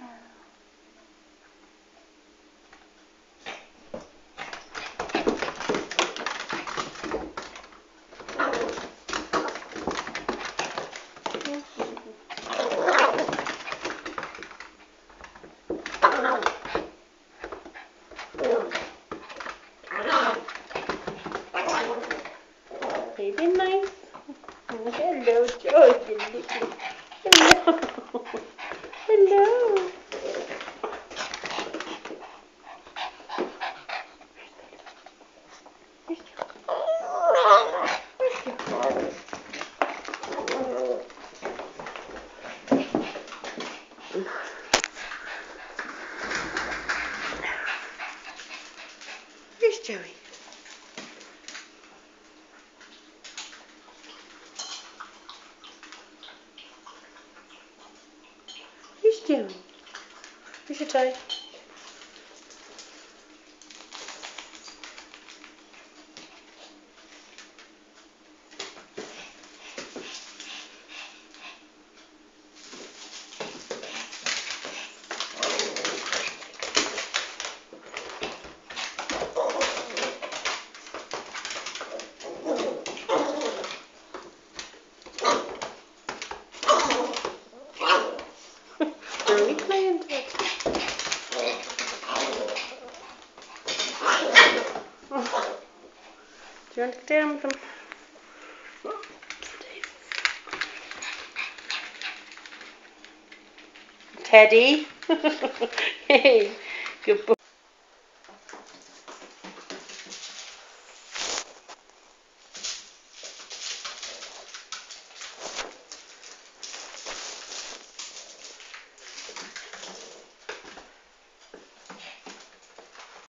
vào Baby mice. Hello, George. Joey. Where's Joey? Where's your tie? you understand them? Teddy. hey, good boy.